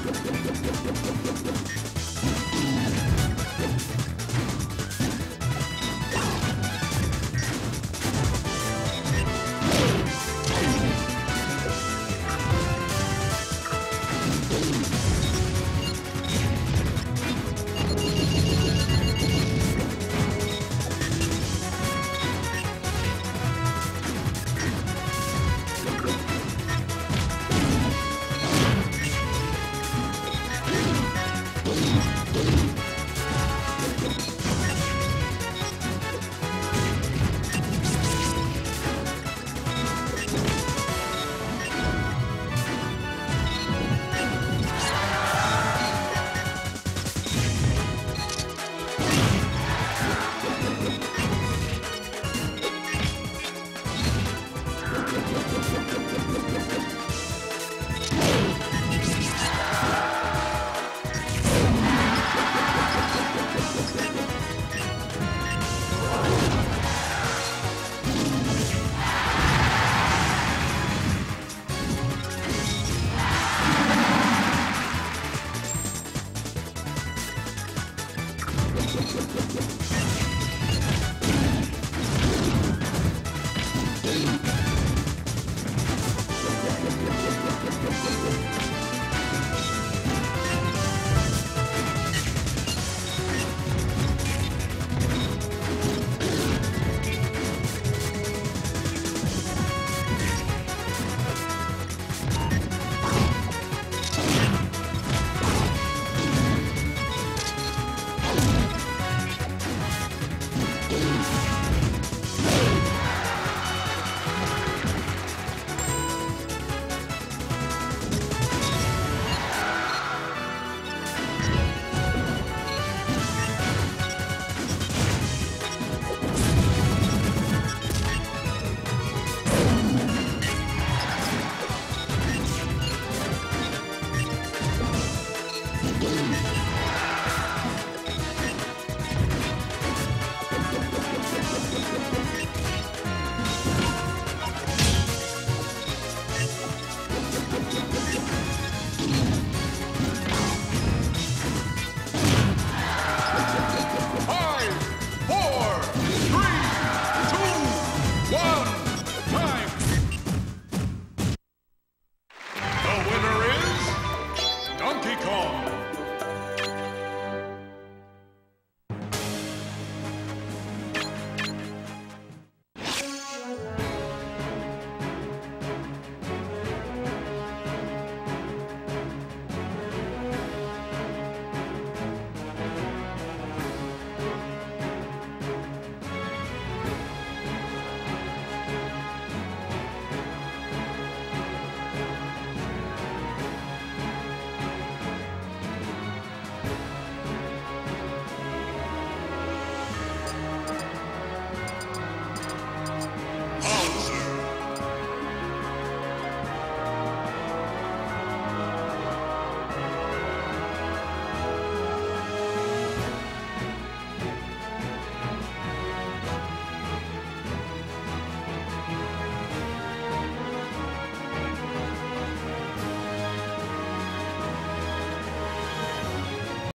ハハハハ!